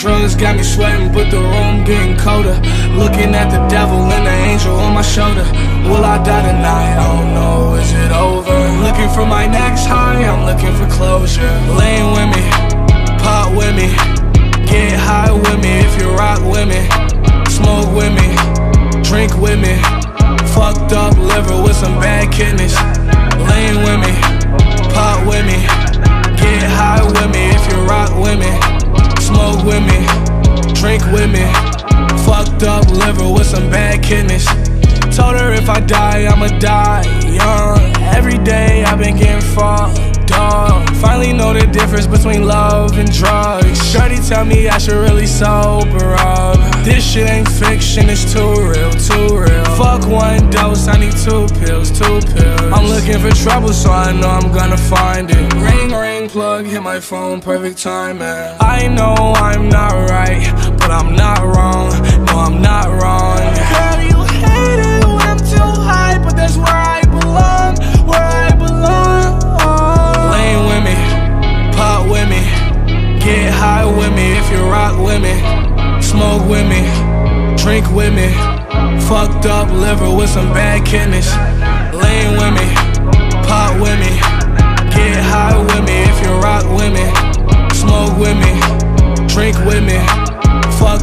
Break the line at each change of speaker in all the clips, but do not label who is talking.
Drugs got me sweating, but the room getting colder. Looking at the devil and the angel on my shoulder. Will I die tonight? I don't know, is it over? Looking for my next high, I'm looking for closure. Laying with me, pop with me, get high with me if you rock with me. Smoke with me, drink with me. Fucked up liver with some bad kidneys. Fucked up liver with some bad kidneys. Told her if I die, I'ma die young. Every day I've been getting fucked up. Finally know the difference between love and drugs. Shorty tell me I should really sober up. This shit ain't fiction, it's too real, too real. Fuck one dose, I need two pills, two pills. I'm looking for trouble, so I know I'm gonna find it. Ring, ring, plug, hit my phone, perfect timing. I know I'm not right, but I'm not wrong. No, I'm not wrong. Girl, you hate it when I'm too high, but that's where I belong, where I belong. Lean with me, pop with me, get high with me if you rock with me, smoke with me, drink with me. Fucked up liver with some bad kidneys. Lean with me, pop with me,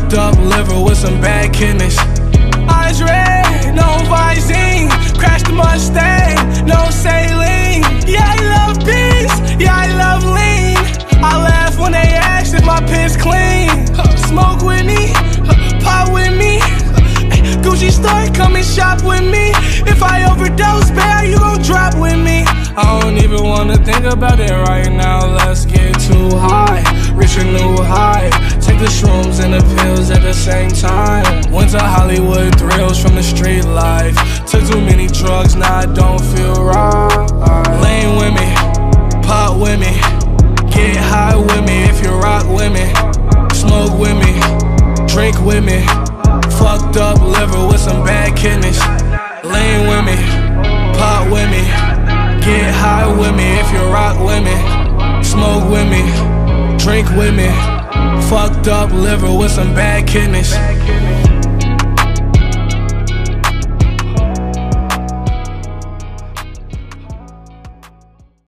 Fucked up liver with some bad kidneys. Eyes red, no Visine. Crash the Mustang, no saline. Yeah, I love peace. Yeah, I love lean. I laugh when they ask if my piss clean. Smoke with me, pop with me. Gucci store, come and shop with me. If I overdose, bear, you gon' drop with me. I don't even wanna think about it right now. Let's get too high, reach a new high. Take the shrooms and the the same time. Went to Hollywood thrills from the street life. Took too many drugs, now I don't feel right. Lean with me, pop with me, get high with me if you rock with me. Smoke with me, drink with me. Fucked up liver with some bad kidneys. Lean with me, pop with me, get high with me if you rock with me. Smoke with me, drink with me. Fucked up liver with some bad kidneys.